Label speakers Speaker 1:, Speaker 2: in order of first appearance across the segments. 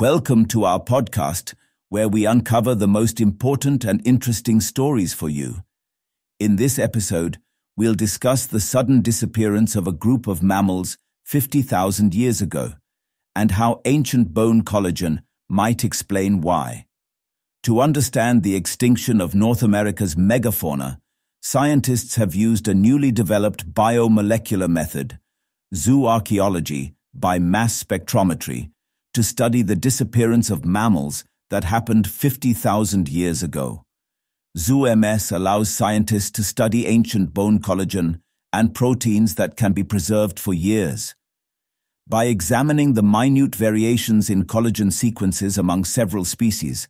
Speaker 1: Welcome to our podcast, where we uncover the most important and interesting stories for you. In this episode, we'll discuss the sudden disappearance of a group of mammals 50,000 years ago and how ancient bone collagen might explain why. To understand the extinction of North America's megafauna, scientists have used a newly developed biomolecular method, zooarchaeology by mass spectrometry, to study the disappearance of mammals that happened 50,000 years ago. ZooMS allows scientists to study ancient bone collagen and proteins that can be preserved for years. By examining the minute variations in collagen sequences among several species,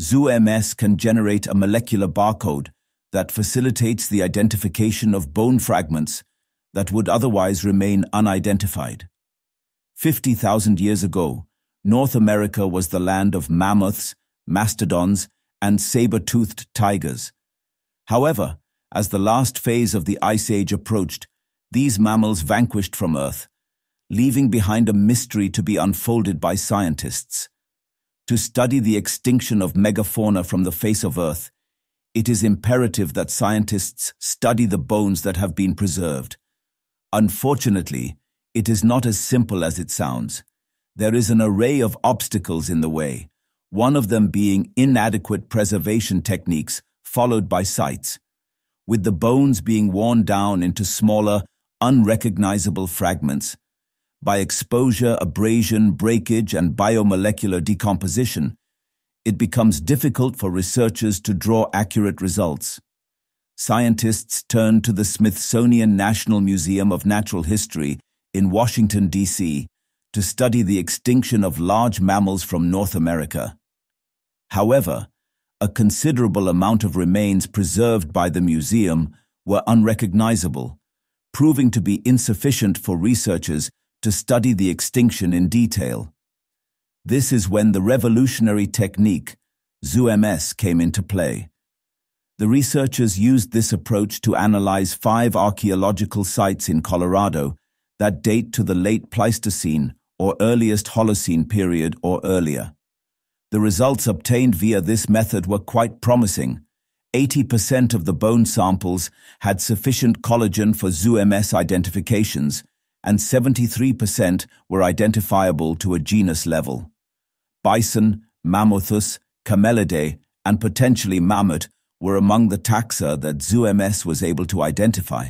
Speaker 1: ZooMS can generate a molecular barcode that facilitates the identification of bone fragments that would otherwise remain unidentified. 50,000 years ago, North America was the land of mammoths, mastodons, and saber-toothed tigers. However, as the last phase of the Ice Age approached, these mammals vanished from Earth, leaving behind a mystery to be unfolded by scientists. To study the extinction of megafauna from the face of Earth, it is imperative that scientists study the bones that have been preserved. Unfortunately, it is not as simple as it sounds there is an array of obstacles in the way, one of them being inadequate preservation techniques followed by sites, with the bones being worn down into smaller, unrecognizable fragments. By exposure, abrasion, breakage, and biomolecular decomposition, it becomes difficult for researchers to draw accurate results. Scientists turn to the Smithsonian National Museum of Natural History in Washington, D.C., to study the extinction of large mammals from North America. However, a considerable amount of remains preserved by the museum were unrecognizable, proving to be insufficient for researchers to study the extinction in detail. This is when the revolutionary technique, ZooMS, came into play. The researchers used this approach to analyze five archaeological sites in Colorado that date to the late Pleistocene or earliest Holocene period or earlier. The results obtained via this method were quite promising. 80% of the bone samples had sufficient collagen for ZooMS identifications, and 73% were identifiable to a genus level. Bison, Mammuthus, Camelidae, and potentially Mammoth were among the taxa that ZooMS was able to identify.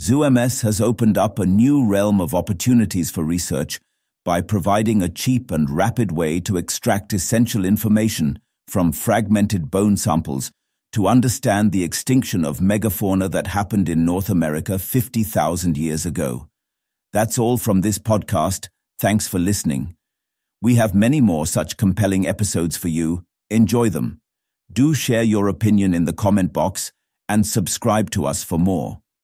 Speaker 1: ZooMS has opened up a new realm of opportunities for research by providing a cheap and rapid way to extract essential information from fragmented bone samples to understand the extinction of megafauna that happened in North America 50,000 years ago. That's all from this podcast. Thanks for listening. We have many more such compelling episodes for you. Enjoy them. Do share your opinion in the comment box and subscribe to us for more.